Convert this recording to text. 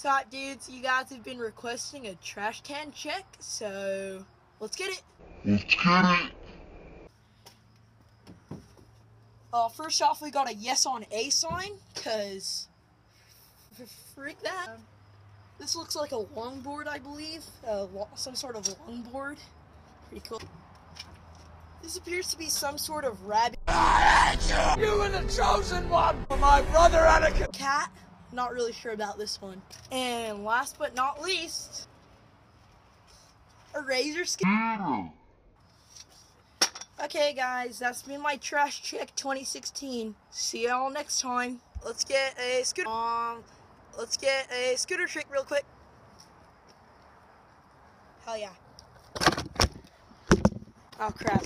So, alright, dudes, you guys have been requesting a trash can check, so let's get it. Let's get it. Uh, first off, we got a yes on A sign, because freak that. This looks like a longboard, I believe. Uh, some sort of longboard. Pretty cool. This appears to be some sort of rabbit You were the chosen one for my brother Anakin. cat. Not really sure about this one. And last but not least, a razor skin. Okay, guys, that's been my trash check 2016. See y'all next time. Let's get a scooter. Um, let's get a scooter trick real quick. Hell yeah. Oh crap.